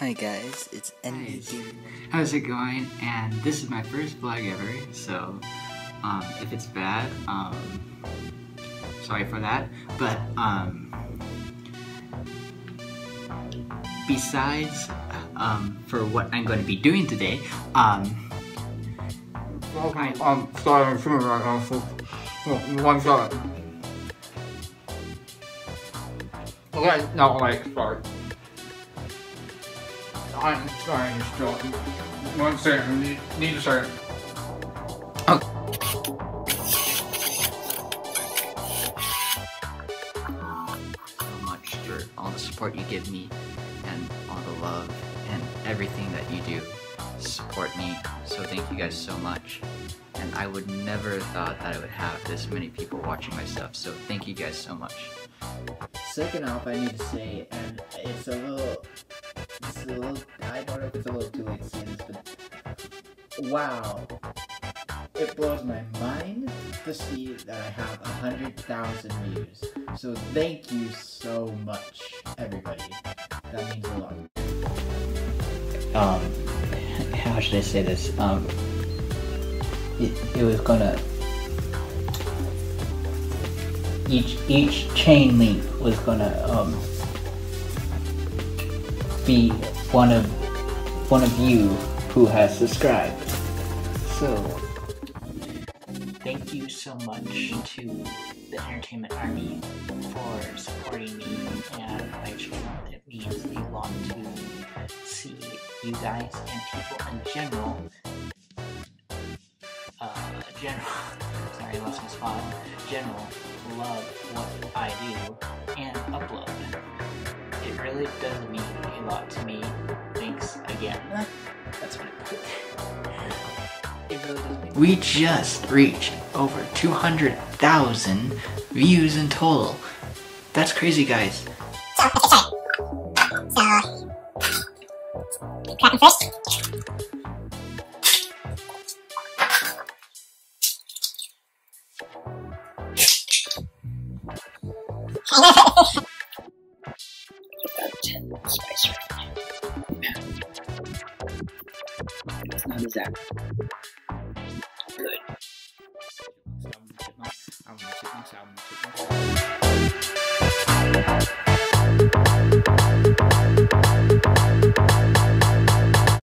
Hi guys, it's Envy here. How's it going? And this is my first vlog ever, so um, if it's bad, um, sorry for that. But um, besides um, for what I'm going to be doing today, um, Okay, I'm sorry, I'm filming right now, so no, one shot. Okay, no, like, sorry. I'm sorry, still. One second, need, need a second. so much for all the support you give me and all the love and everything that you do support me. So thank you guys so much. And I would never have thought that I would have this many people watching my stuff. So thank you guys so much. Second off, I need to say, and it's a little, a little, I a little too late but wow, it blows my mind to see that I have a hundred thousand views. So thank you so much, everybody. That means a lot. um how should I say this? Um it, it was gonna each each chain link was gonna um be one of one of you who has subscribed. So thank you so much to the Entertainment Army for supporting me and my channel. It means a lot to see you guys and people in general. Uh, general. Sorry, I lost my spot. General love what I do and upload. It really does mean a lot to me. Thanks again. That's what I put. It really. We just reached over 200,000 views in total. That's crazy, guys. Cracking first. spice How does that? Good.